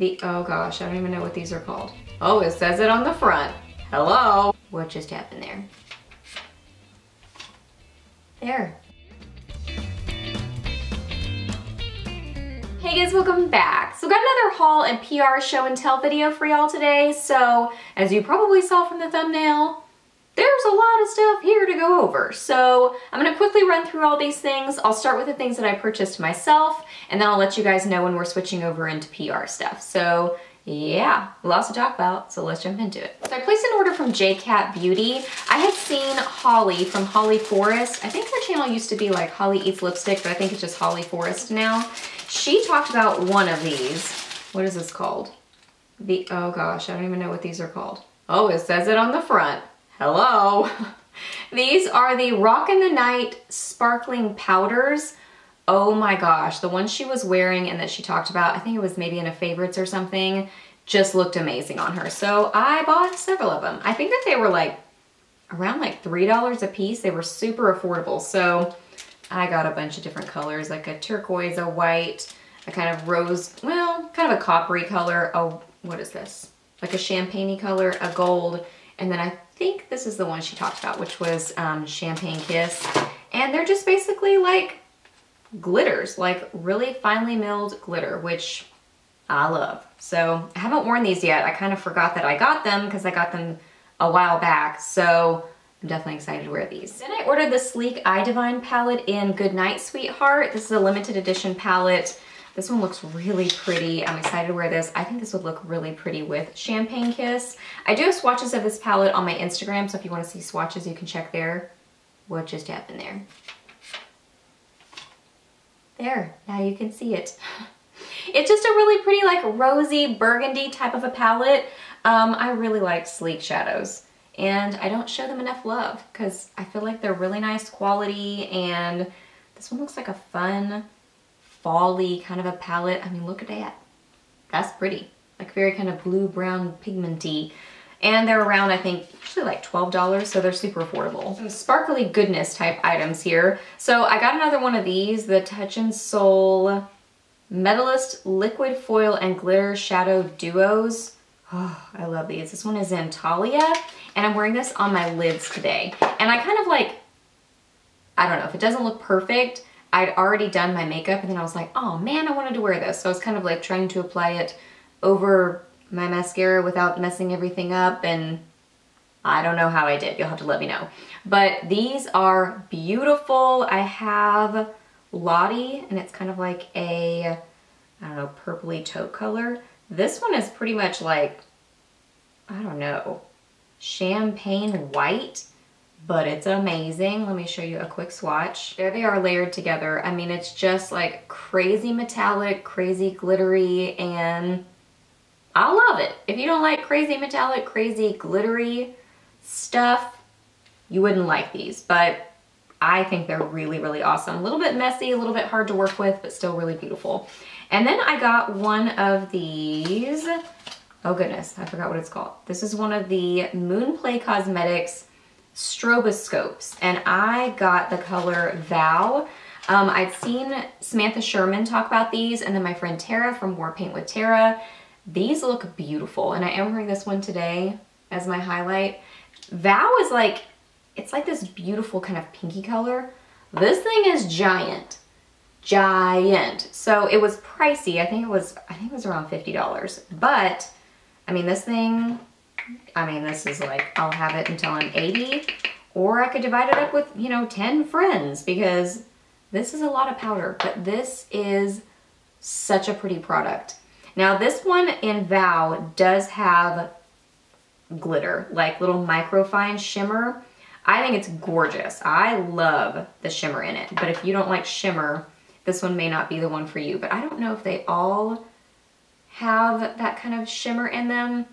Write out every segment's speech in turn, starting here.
The, oh gosh, I don't even know what these are called. Oh, it says it on the front. Hello. What just happened there? There. Hey guys, welcome back. So got another haul and PR show and tell video for y'all today. So as you probably saw from the thumbnail, there's a lot of stuff here to go over. So I'm gonna quickly run through all these things. I'll start with the things that I purchased myself, and then I'll let you guys know when we're switching over into PR stuff. So yeah, lots to talk about, so let's jump into it. So I placed an order from JCat Beauty. I had seen Hollie from Hollie Forrest. I think her channel used to be like Hollie Eats Lipstick, but I think it's just Hollie Forrest now. She talked about one of these. What is this called? The, oh gosh, I don't even know what these are called. Oh, it says it on the front. Hello. These are the Rockin the Night Sparkling Powders. Oh my gosh, the one she was wearing and that she talked about, I think it was maybe in a favorites or something, just looked amazing on her. So I bought several of them. I think that they were like around like $3 a piece. They were super affordable. So I got a bunch of different colors, like a turquoise, a white, a kind of rose, well, kind of a coppery color. Oh, what is this? Like a champagne color, a gold, and then I think this is the one she talked about, which was um, Champagne Kiss. And they're just basically like glitters, like really finely milled glitter, which I love. So I haven't worn these yet. I kind of forgot that I got them because I got them a while back. So I'm definitely excited to wear these. Then I ordered the Sleek Eye Divine palette in Goodnight Sweetheart. This is a limited edition palette. This one looks really pretty. I'm excited to wear this. I think this would look really pretty with Champagne Kiss. I do have swatches of this palette on my Instagram, so if you want to see swatches, you can check there. What just happened there? There, now you can see it. It's just a really pretty like rosy burgundy type of a palette. Um, I really like sleek shadows and I don't show them enough love because I feel like they're really nice quality and this one looks like a fun fall-y kind of a palette. I mean, look at that. That's pretty. Like very kind of blue-brown pigmenty. And they're around, I think, usually like $12, so they're super affordable. Some sparkly goodness type items here. So I got another one of these, the Touch in Sol Metallist Liquid Foil and Glitter Shadow Duos. Oh, I love these. This one is in Talia, and I'm wearing this on my lids today. And I kind of like, I don't know, if it doesn't look perfect, I'd already done my makeup and then I was like, oh man, I wanted to wear this. So I was kind of like trying to apply it over my mascara without messing everything up and I don't know how I did. You'll have to let me know. But these are beautiful. I have Lottie and it's kind of like a, I don't know, purpley taupe color. This one is pretty much like, I don't know, champagne white but it's amazing. Let me show you a quick swatch. There they are layered together. I mean, it's just like crazy metallic, crazy glittery, and I love it. If you don't like crazy metallic, crazy glittery stuff, you wouldn't like these, but I think they're really, really awesome. A little bit messy, a little bit hard to work with, but still really beautiful. And then I got one of these. Oh goodness, I forgot what it's called. This is one of the Moonplay Cosmetics stroboscopes and I got the color Vow. Um, I'd seen Samantha Schuerman talk about these and then my friend Tara from War Paint with Tara. These look beautiful and I am wearing this one today as my highlight. Vow is like, it's like this beautiful kind of pinky color. This thing is giant, giant. So it was pricey. I think it was, I think it was around $50. But I mean, this thing I mean, this is like, I'll have it until I'm 80, or I could divide it up with, you know, 10 friends because this is a lot of powder, but this is such a pretty product. Now this one in Vow does have glitter, like little microfine shimmer. I think it's gorgeous. I love the shimmer in it, but if you don't like shimmer, this one may not be the one for you, but I don't know if they all have that kind of shimmer in them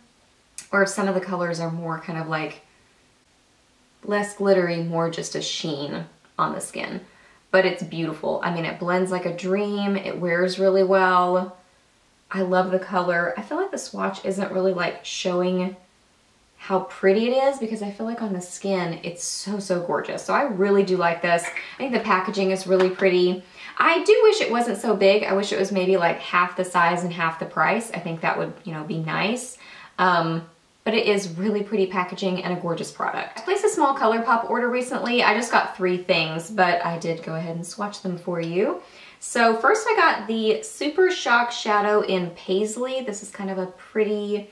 or if some of the colors are more kind of like less glittery, more just a sheen on the skin. But it's beautiful. I mean, it blends like a dream. It wears really well. I love the color. I feel like the swatch isn't really like showing how pretty it is because I feel like on the skin, it's so, so gorgeous. So I really do like this. I think the packaging is really pretty. I do wish it wasn't so big. I wish it was maybe like half the size and half the price. I think that would, you know, be nice. Um, but it is really pretty packaging and a gorgeous product. I placed a small ColourPop order recently. I just got three things, but I did go ahead and swatch them for you. So first I got the Super Shock Shadow in Paisley. This is kind of a pretty,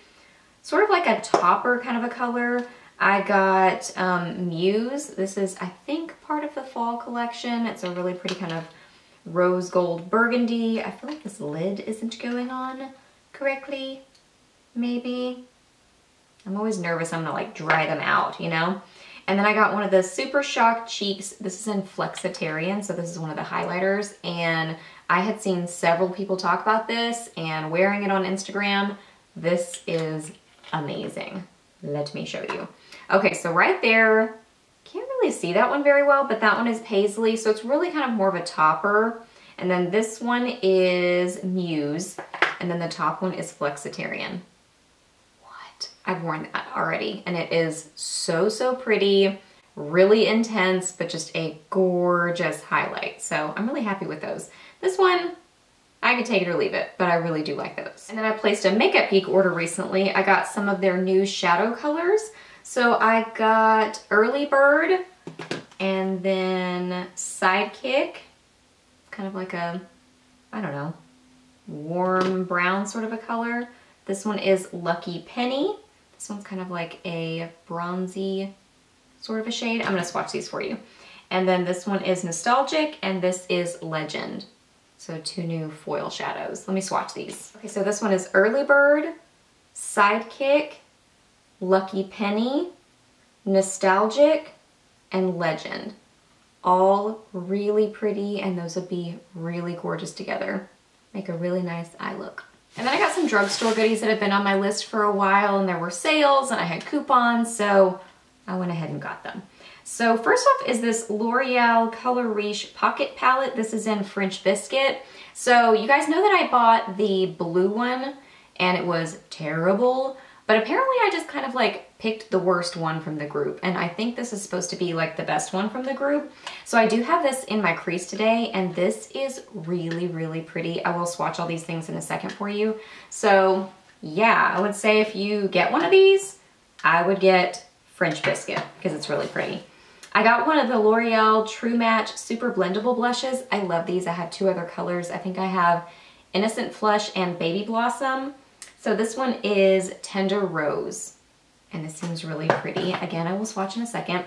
sort of like a topper kind of a color. I got um, Muse. This is, I think, part of the fall collection. It's a really pretty kind of rose gold burgundy. I feel like this lid isn't going on correctly, maybe. I'm always nervous I'm gonna like dry them out, you know? And then I got one of the Super Shock Cheeks. This is in Flexitarian, so this is one of the highlighters. And I had seen several people talk about this and wearing it on Instagram. This is amazing. Let me show you. Okay, so right there, can't really see that one very well, but that one is Paisley, so it's really kind of more of a topper. And then this one is Muse, and then the top one is Flexitarian. I've worn that already and it is so, so pretty, really intense, but just a gorgeous highlight. So I'm really happy with those. This one, I could take it or leave it, but I really do like those. And then I placed a Makeup Geek order recently. I got some of their new shadow colors. So I got Early Bird and then Sidekick, kind of like a, I don't know, warm brown sort of a color. This one is Lucky Penny. This one's kind of like a bronzy sort of a shade. I'm gonna swatch these for you. And then this one is Nostalgic and this is Legend. So two new foil shadows. Let me swatch these. Okay, so this one is Early Bird, Sidekick, Lucky Penny, Nostalgic, and Legend. All really pretty and those would be really gorgeous together. Make a really nice eye look. And then I got some drugstore goodies that have been on my list for a while and there were sales and I had coupons, so I went ahead and got them. So first off is this L'Oreal Color Riche Pocket Palette. This is in French Biscuit. So you guys know that I bought the blue one and it was terrible. But apparently I just kind of like picked the worst one from the group. And I think this is supposed to be like the best one from the group. So I do have this in my crease today and this is really, really pretty. I will swatch all these things in a second for you. So yeah, I would say if you get one of these, I would get French Biscuit because it's really pretty. I got one of the L'Oreal True Match Super Blendable Blushes. I love these. I have two other colors. I think I have Innocent Flush and Baby Blossom. So this one is Tender Rose, and this seems really pretty. Again, I will swatch in a second.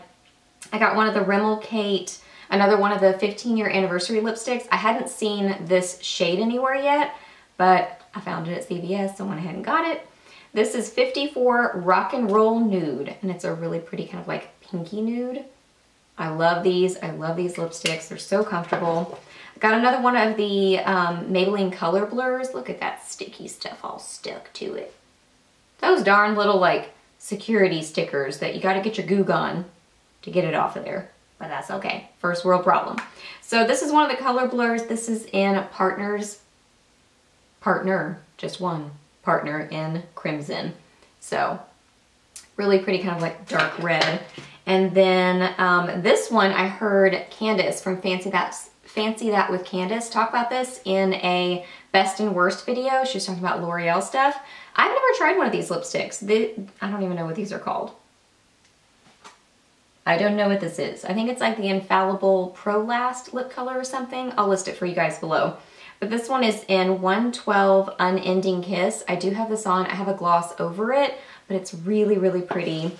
I got one of the Rimmel Kate, another one of the 15 year anniversary lipsticks. I hadn't seen this shade anywhere yet, but I found it at CVS, so I went ahead and got it. This is 54 Rock and Roll Nude, and it's a really pretty kind of like pinky nude. I love these. I love these lipsticks. They're so comfortable. Got another one of the um, Maybelline Color Blurs. Look at that sticky stuff all stuck to it. Those darn little like security stickers that you gotta get your goo gun to get it off of there. But that's okay, first world problem. So this is one of the color blurs. This is in Partners, Partner, just one, Partner in Crimson. So really pretty kind of like dark red. And then um, this one I heard Candice from Fancy That's Fancy That with Candice talk about this in a best and worst video. She was talking about L'Oreal stuff. I've never tried one of these lipsticks. I don't even know what these are called. I don't know what this is. I think it's like the Infallible Pro Last lip color or something. I'll list it for you guys below. But this one is in 112 Unending Kiss. I do have this on. I have a gloss over it, but it's really, really pretty.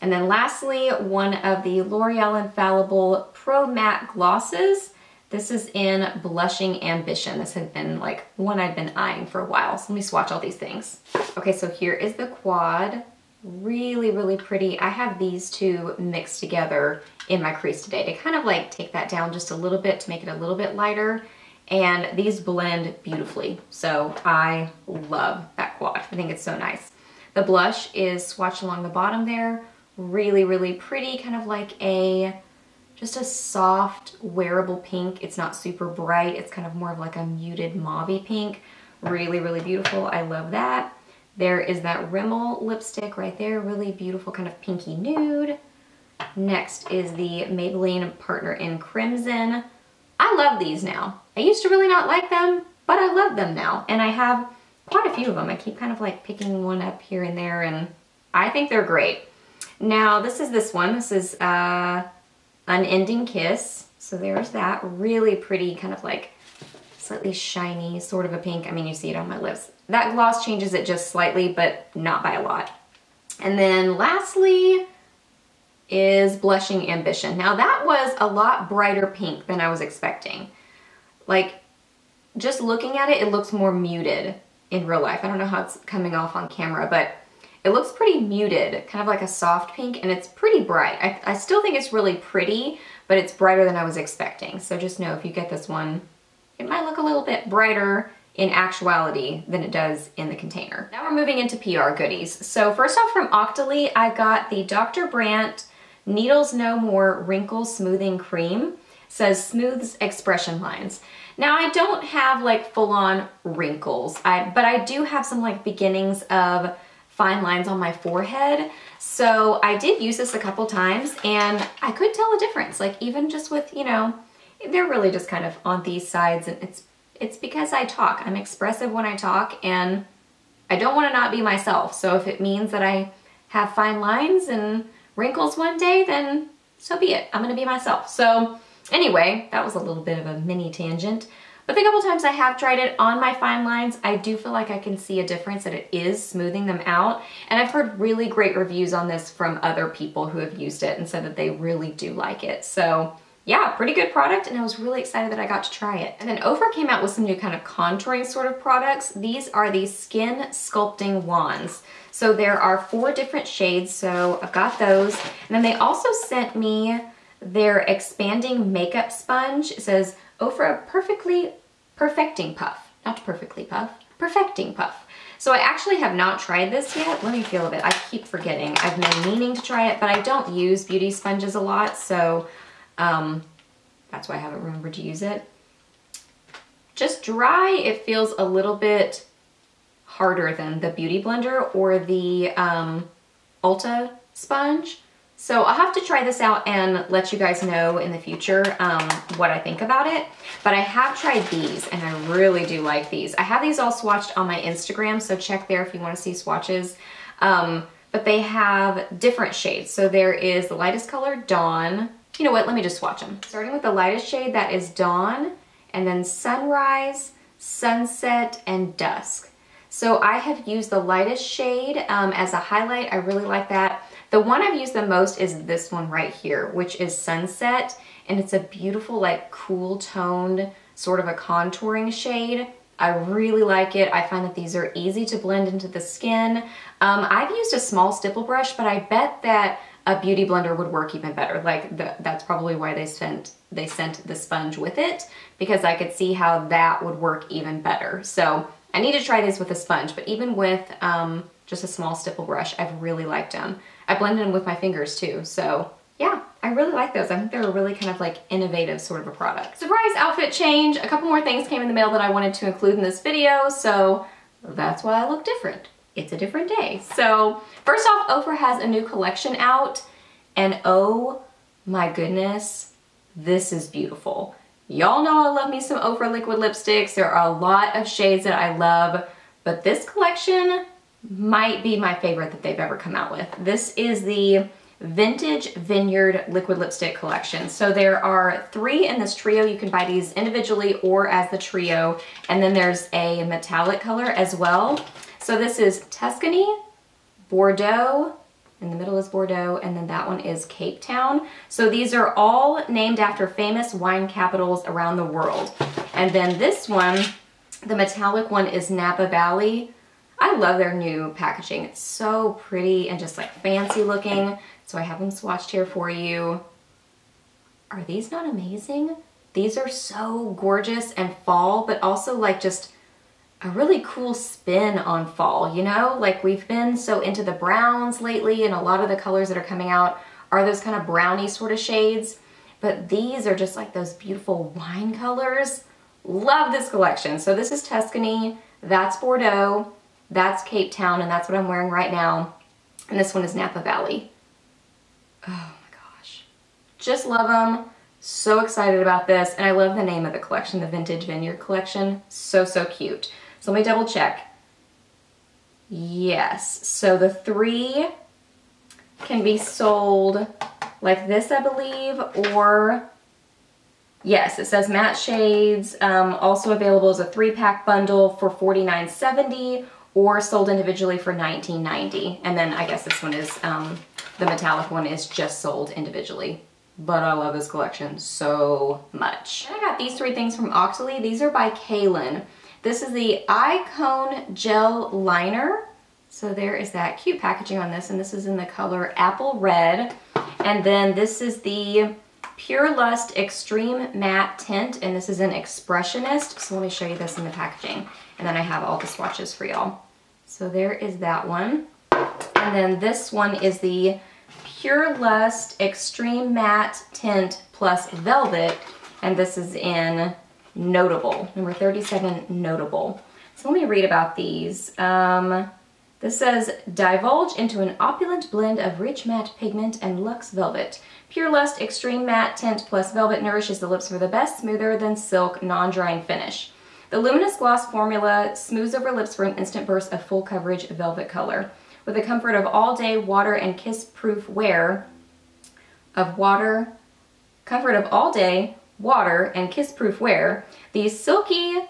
And then lastly, one of the L'Oreal Infallible Pro Matte Glosses. This is in Blushing Ambition. This had been like one I'd been eyeing for a while. So let me swatch all these things. Okay, so here is the quad. Really, really pretty. I have these two mixed together in my crease today to kind of like take that down just a little bit to make it a little bit lighter. And these blend beautifully. So I love that quad. I think it's so nice. The blush is swatched along the bottom there. Really, really pretty, kind of like a just a soft wearable pink. It's not super bright. It's kind of more of like a muted mauve pink. Really, really beautiful. I love that. There is that Rimmel lipstick right there. Really beautiful kind of pinky nude. Next is the Maybelline Partner in Crimson. I love these now. I used to really not like them, but I love them now. And I have quite a few of them. I keep kind of like picking one up here and there and I think they're great. Now this is this one. This is uh, Unending Kiss. So there's that really pretty kind of like slightly shiny sort of a pink. I mean, you see it on my lips. That gloss changes it just slightly, but not by a lot. And then lastly is Blushing Ambition. Now that was a lot brighter pink than I was expecting. Like, just looking at it, it looks more muted in real life. I don't know how it's coming off on camera, but it looks pretty muted, kind of like a soft pink, and it's pretty bright. I, I still think it's really pretty, but it's brighter than I was expecting. So just know if you get this one, it might look a little bit brighter in actuality than it does in the container. Now we're moving into PR goodies. So first off from Octoly, I got the Dr. Brandt Needles No More Wrinkle Smoothing Cream. It says smooths expression lines. Now I don't have like full-on wrinkles, I, but I do have some like beginnings of fine lines on my forehead. So I did use this a couple times and I could tell a difference. Like even just with, you know, they're really just kind of on these sides and it's it's because I talk. I'm expressive when I talk and I don't want to not be myself. So if it means that I have fine lines and wrinkles one day, then so be it. I'm going to be myself. So anyway, that was a little bit of a mini tangent. But the couple times I have tried it on my fine lines, I do feel like I can see a difference that it is smoothing them out. And I've heard really great reviews on this from other people who have used it and said that they really do like it. So yeah, pretty good product and I was really excited that I got to try it. And then Ofra came out with some new kind of contouring sort of products. These are the Skin Sculpting Wands. So there are four different shades, so I've got those. And then they also sent me their expanding makeup sponge. It says Ofra Perfectly Perfecting Puff. Not perfectly puff, perfecting puff. So I actually have not tried this yet. Let me feel of it. I keep forgetting. I've been meaning to try it, but I don't use beauty sponges a lot, so um, that's why I haven't remembered to use it. Just dry, it feels a little bit harder than the Beauty Blender or the um, Ulta sponge. So I'll have to try this out and let you guys know in the future um, what I think about it. But I have tried these and I really do like these. I have these all swatched on my Instagram, so check there if you want to see swatches. Um, but they have different shades. So there is the lightest color, Dawn, you know what, let me just swatch them. Starting with the lightest shade, that is Dawn, and then Sunrise, Sunset, and Dusk. So I have used the lightest shade um, as a highlight. I really like that. The one I've used the most is this one right here, which is Sunset, and it's a beautiful, like, cool toned, sort of a contouring shade. I really like it. I find that these are easy to blend into the skin. Um, I've used a small stipple brush, but I bet that a beauty blender would work even better. Like the, that's probably why they sent they sent the sponge with it because I could see how that would work even better. So I need to try these with a sponge, but even with um, just a small stipple brush, I've really liked them. I blended them with my fingers too, so yeah, I really like those. I think they're a really kind of like innovative sort of a product. Surprise outfit change. A couple more things came in the mail that I wanted to include in this video, so that's why I look different it's a different day. So first off, Ofra has a new collection out and oh my goodness, this is beautiful. Y'all know I love me some Ofra liquid lipsticks. There are a lot of shades that I love, but this collection might be my favorite that they've ever come out with. This is the Vintage Vineyard Liquid Lipstick Collection. So there are three in this trio. You can buy these individually or as the trio. And then there's a metallic color as well. So this is Tuscany, Bordeaux, in the middle is Bordeaux, and then that one is Cape Town. So these are all named after famous wine capitals around the world. And then this one, the metallic one is Napa Valley. I love their new packaging. It's so pretty and just like fancy looking. So I have them swatched here for you. Are these not amazing? These are so gorgeous and fall, but also like just a really cool spin on fall, you know? Like we've been so into the browns lately and a lot of the colors that are coming out are those kind of brownie sort of shades. But these are just like those beautiful wine colors. Love this collection. So this is Tuscany, that's Bordeaux, that's Cape Town, and that's what I'm wearing right now. And this one is Napa Valley. Oh my gosh. Just love them. So excited about this, and I love the name of the collection, the Vintage Vineyard Collection. So, so cute. So let me double check. Yes, so the three can be sold like this, I believe, or yes, it says matte shades, um, also available as a three pack bundle for $49.70 or sold individually for $19.90. And then I guess this one is, um, the metallic one is just sold individually. But I love this collection so much. I got these three things from Octoly. These are by Kaylin. This is the Eye Cone Gel Liner. So there is that cute packaging on this, and this is in the color Apple Red. And then this is the Pure Lust Extreme Matte Tint, and this is an Expressionist. So let me show you this in the packaging. And then I have all the swatches for y'all. So there is that one. And then this one is the Pure Lust Extreme Matte Tint Plus Velvet. And this is in Notable, number 37, Notable. So let me read about these. Um, this says, divulge into an opulent blend of rich matte pigment and luxe velvet. Pure Lust Extreme Matte Tint plus Velvet nourishes the lips for the best smoother than silk non-drying finish. The luminous gloss formula smooths over lips for an instant burst of full coverage velvet color. With the comfort of all-day water and kiss-proof wear, of water, comfort of all-day water and kiss-proof wear, the silky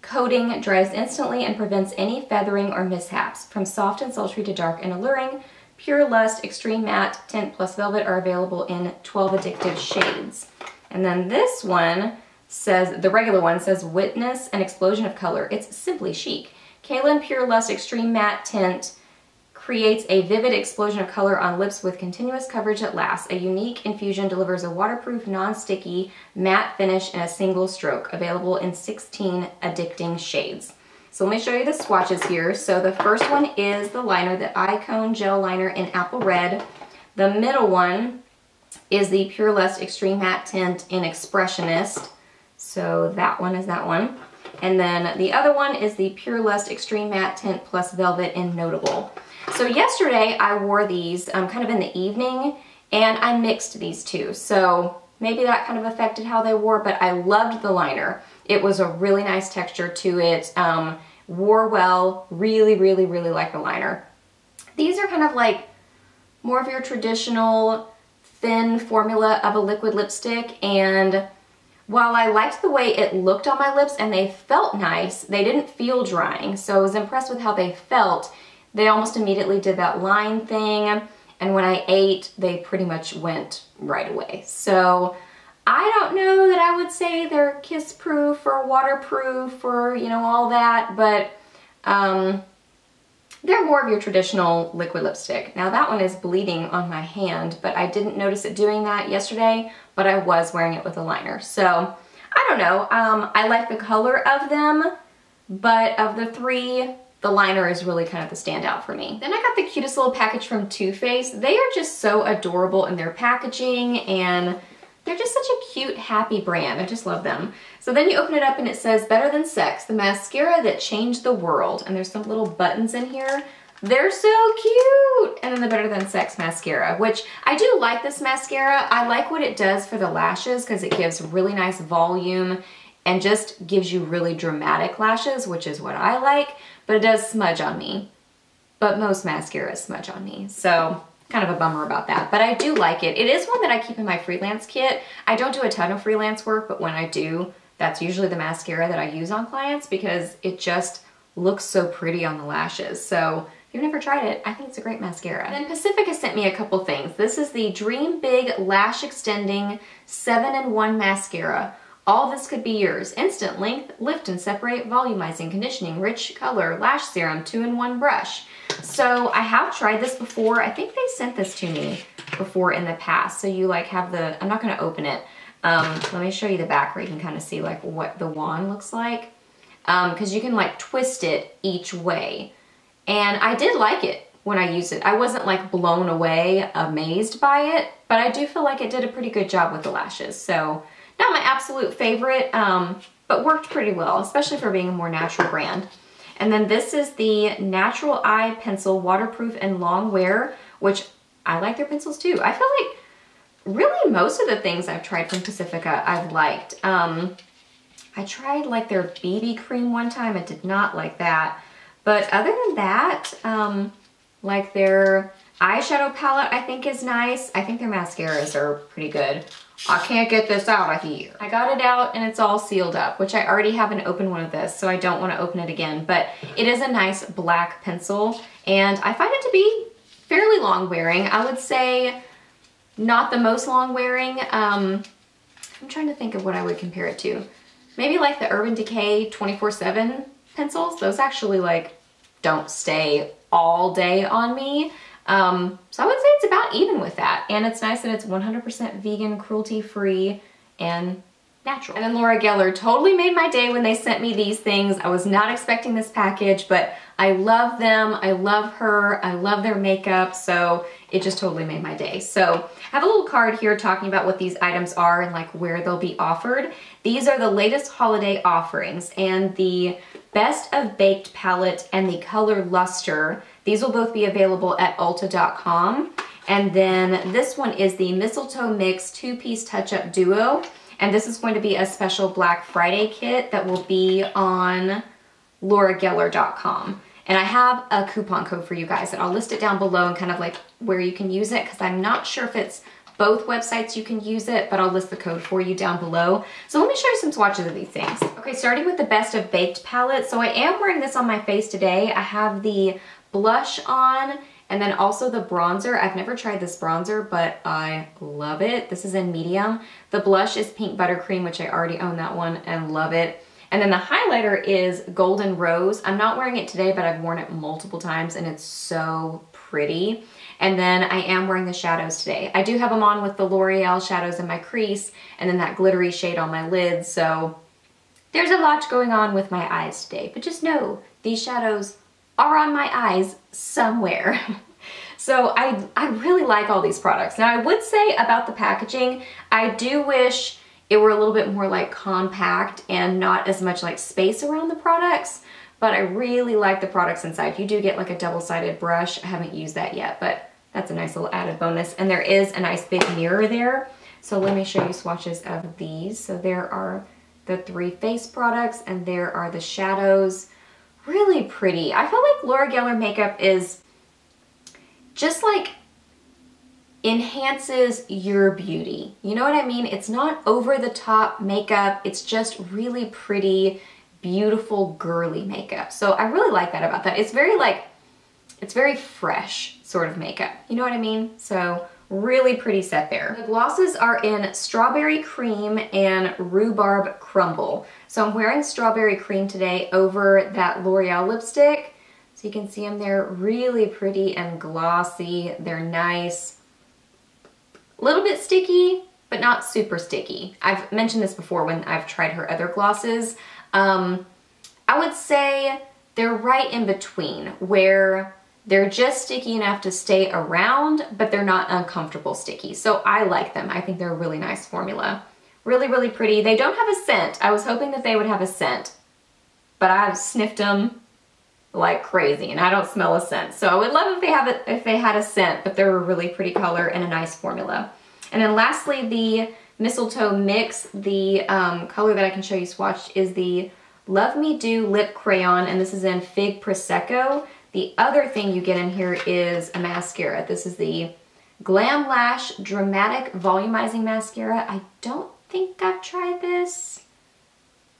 coating dries instantly and prevents any feathering or mishaps. From soft and sultry to dark and alluring, Pure Lust Extreme Matte Tint Plus Velvet are available in 12 addictive shades. And then this one says, the regular one says Witness an Explosion of Color. It's simply chic. Kaylin Pure Lust Extreme Matte Tint creates a vivid explosion of color on lips with continuous coverage that lasts. A unique infusion delivers a waterproof, non-sticky, matte finish in a single stroke, available in 16 addicting shades. So let me show you the swatches here. So the first one is the liner, the Cone Gel Liner in Apple Red. The middle one is the Pure Lust Extreme Matte Tint in Expressionist. So that one is that one. And then the other one is the Pure Lust Extreme Matte Tint Plus Velvet in Notable. So yesterday I wore these um, kind of in the evening and I mixed these two. So maybe that kind of affected how they wore, but I loved the liner. It was a really nice texture to it, um, wore well, really, really, really like the liner. These are kind of like more of your traditional thin formula of a liquid lipstick and while I liked the way it looked on my lips and they felt nice, they didn't feel drying. So I was impressed with how they felt. They almost immediately did that line thing. And when I ate, they pretty much went right away. So I don't know that I would say they're kiss proof or waterproof or, you know, all that, but um, they're more of your traditional liquid lipstick. Now that one is bleeding on my hand, but I didn't notice it doing that yesterday, but I was wearing it with a liner. So I don't know. Um, I like the color of them, but of the three, the liner is really kind of the standout for me. Then I got the cutest little package from Too Faced. They are just so adorable in their packaging and they're just such a cute, happy brand. I just love them. So then you open it up and it says Better Than Sex, the mascara that changed the world. And there's some little buttons in here they're so cute! And then the Better Than Sex mascara, which I do like this mascara. I like what it does for the lashes because it gives really nice volume and just gives you really dramatic lashes, which is what I like, but it does smudge on me. But most mascaras smudge on me, so kind of a bummer about that. But I do like it. It is one that I keep in my freelance kit. I don't do a ton of freelance work, but when I do, that's usually the mascara that I use on clients because it just looks so pretty on the lashes. So if you've never tried it, I think it's a great mascara. And then Pacifica sent me a couple things. This is the Dream Big Lash Extending 7-in-1 Mascara. All this could be yours. Instant length, lift and separate, volumizing, conditioning, rich color, lash serum, two-in-one brush. So I have tried this before. I think they sent this to me before in the past. So you like have the, I'm not gonna open it. Um, let me show you the back where you can kind of see like what the wand looks like. Um, Cause you can like twist it each way. And I did like it when I used it. I wasn't like blown away, amazed by it, but I do feel like it did a pretty good job with the lashes. So not my absolute favorite, um, but worked pretty well, especially for being a more natural brand. And then this is the Natural Eye Pencil Waterproof and Long Wear, which I like their pencils too. I feel like really most of the things I've tried from Pacifica I've liked. Um, I tried like their BB cream one time. I did not like that. But other than that, um, like their eyeshadow palette I think is nice. I think their mascaras are pretty good. I can't get this out of here. I got it out and it's all sealed up, which I already haven't opened one of this, so I don't want to open it again. But it is a nice black pencil, and I find it to be fairly long wearing. I would say not the most long wearing. Um, I'm trying to think of what I would compare it to. Maybe like the Urban Decay 24-7 pencils. Those actually like don't stay all day on me. Um, so I would say it's about even with that. And it's nice that it's 100% vegan, cruelty-free, and natural. And then Laura Geller totally made my day when they sent me these things. I was not expecting this package, but I love them. I love her. I love their makeup. So it just totally made my day. So I have a little card here talking about what these items are and like where they'll be offered. These are the latest holiday offerings and the Best of Baked palette and the Color Luster. These will both be available at Ulta.com. And then this one is the Mistletoe Mix two-piece touch-up duo. And this is going to be a special Black Friday kit that will be on laurageller.com. And I have a coupon code for you guys and I'll list it down below and kind of like where you can use it because I'm not sure if it's both websites you can use it, but I'll list the code for you down below. So let me show you some swatches of these things. Okay, starting with the Best of Baked palette. So I am wearing this on my face today. I have the blush on and then also the bronzer. I've never tried this bronzer, but I love it. This is in medium. The blush is Pink Buttercream, which I already own that one and love it. And then the highlighter is Golden Rose. I'm not wearing it today, but I've worn it multiple times and it's so pretty. And then I am wearing the shadows today. I do have them on with the L'Oreal shadows in my crease and then that glittery shade on my lids. So there's a lot going on with my eyes today, but just know these shadows are on my eyes somewhere. so I, I really like all these products. Now I would say about the packaging, I do wish it were a little bit more like compact and not as much like space around the products, but I really like the products inside. You do get like a double-sided brush. I haven't used that yet, but that's a nice little added bonus. And there is a nice big mirror there. So let me show you swatches of these. So there are the three face products and there are the shadows. Really pretty. I feel like Laura Geller makeup is just like enhances your beauty. You know what I mean? It's not over the top makeup. It's just really pretty, beautiful, girly makeup. So I really like that about that. It's very like, it's very fresh sort of makeup. You know what I mean? So really pretty set there. The glosses are in Strawberry Cream and Rhubarb Crumble. So I'm wearing Strawberry Cream today over that L'Oreal lipstick. So you can see them there really pretty and glossy. They're nice. A little bit sticky, but not super sticky. I've mentioned this before when I've tried her other glosses. Um, I would say they're right in between where they're just sticky enough to stay around, but they're not uncomfortable sticky. So I like them. I think they're a really nice formula. Really, really pretty. They don't have a scent. I was hoping that they would have a scent, but I've sniffed them like crazy and I don't smell a scent. So I would love if they have it if they had a scent, but they're a really pretty color and a nice formula. And then lastly, the mistletoe mix, the um, color that I can show you swatched is the Love Me Do Lip Crayon, and this is in Fig Prosecco. The other thing you get in here is a mascara. This is the Glam Lash Dramatic Volumizing Mascara. I don't think I've tried this.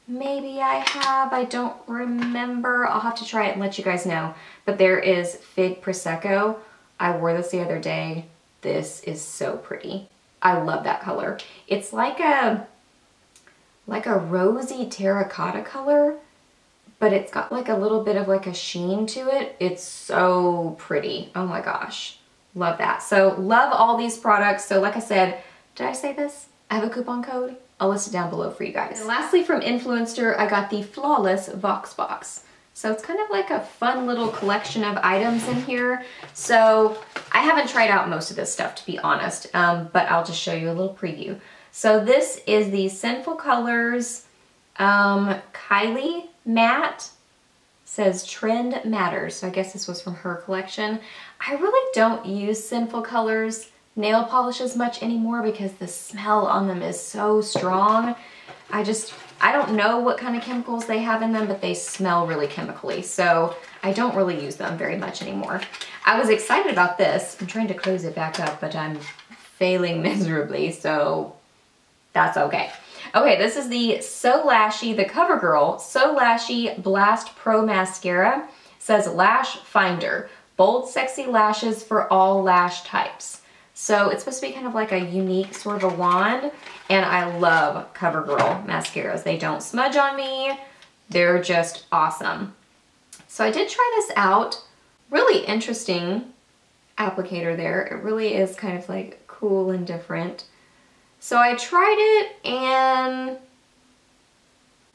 Maybe I have, I don't remember. I'll have to try it and let you guys know. But there is Fig Prosecco. I wore this the other day. This is so pretty. I love that color. It's like a, like a rosy terracotta color, but it's got like a little bit of like a sheen to it. It's so pretty. Oh my gosh. Love that. So love all these products. So like I said, did I say this? I have a coupon code. I'll list it down below for you guys. And lastly from Influencer, I got the Flawless Vox Box. So it's kind of like a fun little collection of items in here. So I haven't tried out most of this stuff to be honest, um, but I'll just show you a little preview. So this is the Sinful Colors um, Kylie Matte says Trend Matters. So I guess this was from her collection. I really don't use Sinful Colors nail polishes much anymore because the smell on them is so strong. I just, I don't know what kind of chemicals they have in them, but they smell really chemically. So I don't really use them very much anymore. I was excited about this. I'm trying to close it back up, but I'm failing miserably, so that's okay. Okay, this is the So Lashy, the CoverGirl So Lashy Blast Pro Mascara. It says Lash Finder. Bold, sexy lashes for all lash types. So it's supposed to be kind of like a unique sort of a wand. And I love CoverGirl mascaras. They don't smudge on me. They're just awesome. So I did try this out. Really interesting applicator there. It really is kind of like cool and different. So I tried it and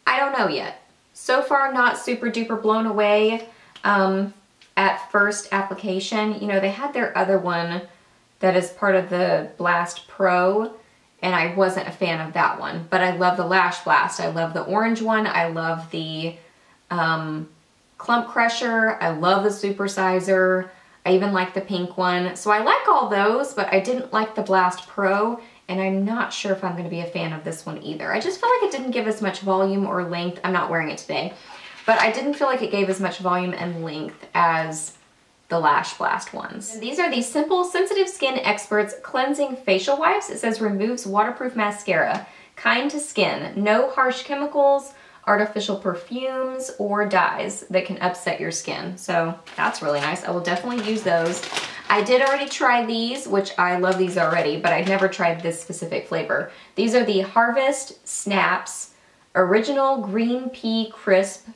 I don't know yet. So far not super duper blown away um, at first application. You know, they had their other one that is part of the Blast Pro and I wasn't a fan of that one. But I love the Lash Blast. I love the orange one. I love the um, Clump Crusher. I love the Supersizer. I even like the pink one. So I like all those, but I didn't like the Blast Pro and I'm not sure if I'm going to be a fan of this one either. I just feel like it didn't give as much volume or length. I'm not wearing it today, but I didn't feel like it gave as much volume and length as the Lash Blast ones. And these are the Simple Sensitive Skin Experts Cleansing Facial Wipes. It says removes waterproof mascara, kind to skin, no harsh chemicals, artificial perfumes or dyes that can upset your skin. So that's really nice. I will definitely use those. I did already try these, which I love these already, but I've never tried this specific flavor. These are the Harvest Snaps Original Green Pea Crisp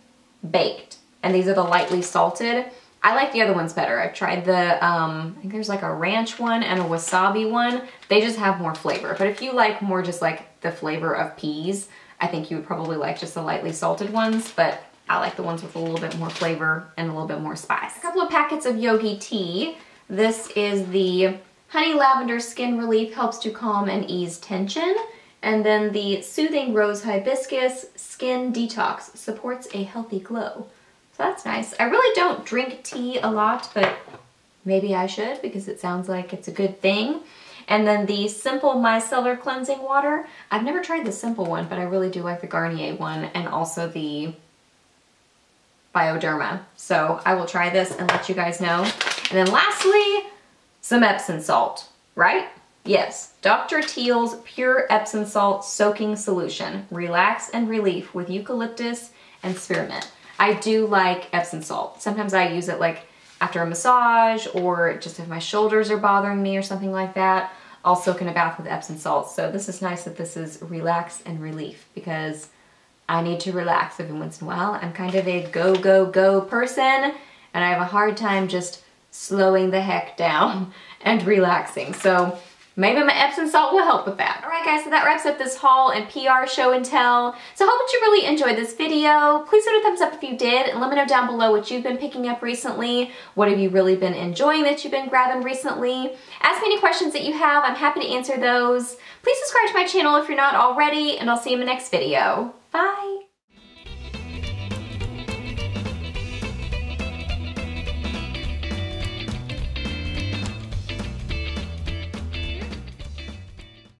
Baked. And these are the lightly salted. I like the other ones better. I've tried the, um, I think there's like a ranch one and a wasabi one. They just have more flavor. But if you like more just like the flavor of peas, I think you would probably like just the lightly salted ones, but I like the ones with a little bit more flavor and a little bit more spice. A couple of packets of Yogi tea. This is the Honey Lavender Skin Relief helps to calm and ease tension. And then the Soothing Rose Hibiscus Skin Detox supports a healthy glow. So that's nice. I really don't drink tea a lot, but maybe I should because it sounds like it's a good thing. And then the Simple Micellar Cleansing Water. I've never tried the simple one, but I really do like the Garnier one and also the Bioderma. So I will try this and let you guys know. And then lastly, some Epsom salt, right? Yes, Dr. Teal's Pure Epsom Salt Soaking Solution. Relax and relief with eucalyptus and spearmint. I do like Epsom salt. Sometimes I use it like after a massage or just if my shoulders are bothering me or something like that. I'll soak in a bath with Epsom salts. So this is nice that this is relax and relief because I need to relax every once in a while. I'm kind of a go, go, go person and I have a hard time just slowing the heck down and relaxing. So Maybe my Epsom salt will help with that. Alright guys, so that wraps up this haul and PR show and tell. So I hope that you really enjoyed this video. Please hit a thumbs up if you did and let me know down below what you've been picking up recently. What have you really been enjoying that you've been grabbing recently? Ask me any questions that you have. I'm happy to answer those. Please subscribe to my channel if you're not already and I'll see you in the next video. Bye!